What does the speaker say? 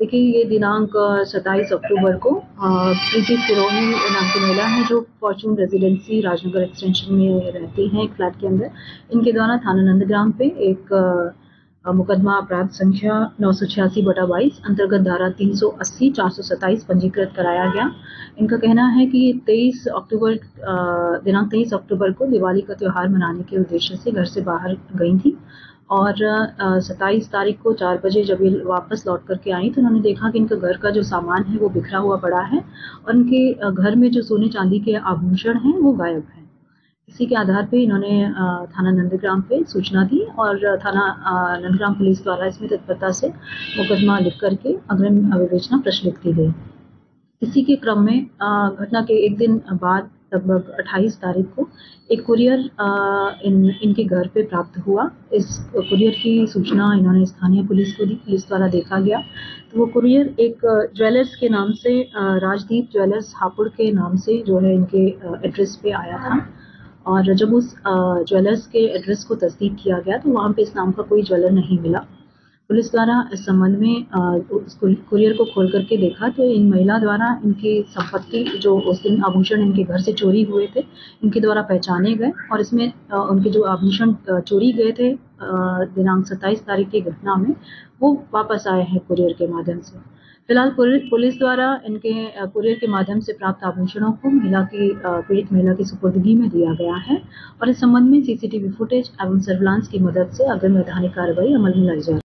देखिए, ये दिनांक 27 अक्टूबर को प्रीति फिरोनी नाम की महिला है जो फॉर्चून रेजिडेंसी राजनगर एक्सटेंशन में रहती हैं एक फ्लैट के अंदर। इनके द्वारा थाना नंदग्राम पे एक मुकदमा अपराध संख्या नौ सौ छियासी बटा बाईस अंतर्गत धारा तीन सौ अस्सी, चार सौ सत्ताईस पंजीकृत कराया गया। इनका कहना है कि तेईस अक्टूबर दिनांक तेईस अक्टूबर को दिवाली का त्यौहार मनाने के उद्देश्य से घर से बाहर गई थी। और सत्ताईस तारीख को चार बजे जब ये वापस लौट करके आई तो उन्होंने देखा कि इनका घर का जो सामान है वो बिखरा हुआ पड़ा है और इनके घर में जो सोने चांदी के आभूषण हैं वो गायब हैं। इसी के आधार पे इन्होंने थाना नंदग्राम पे सूचना दी और थाना नंदग्राम पुलिस द्वारा इसमें तत्परता से मुकदमा लिख करके अग्रिम विवेचना प्रचलित की गई। इसी के क्रम में घटना के एक दिन बाद लगभग 28 तारीख को एक कुरियर इन, इनके घर पे प्राप्त हुआ। इस कुरियर की सूचना इन्होंने स्थानीय पुलिस को दी, पुलिस द्वारा देखा गया। तो वो कुरियर एक ज्वेलर्स के नाम से राजदीप ज्वेलर्स हापुड़ के नाम से जो है इनके एड्रेस पे आया था। और जब उस ज्वेलर्स के एड्रेस को तस्दीक किया गया तो वहाँ पे इस नाम का कोई ज्वेलर नहीं मिला। पुलिस द्वारा इस संबंध में कुरियर को खोल करके देखा तो इन महिला द्वारा इनकी संपत्ति जो उस दिन आभूषण इनके घर से चोरी हुए थे, इनके द्वारा पहचाने गए और इसमें उनके जो आभूषण चोरी गए थे दिनांक सत्ताईस तारीख की घटना में, वो वापस आए हैं कुरियर के माध्यम से। फ़िलहाल पुलिस द्वारा इनके कुरियर के माध्यम से प्राप्त आभूषणों को महिला की पीड़ित महिला की सुपुर्दगी में दिया गया है और इस संबंध में सीसीटीवी फुटेज एवं सर्विलांस की मदद से अग्रिम वैधानिक कार्रवाई अमल में लाई जा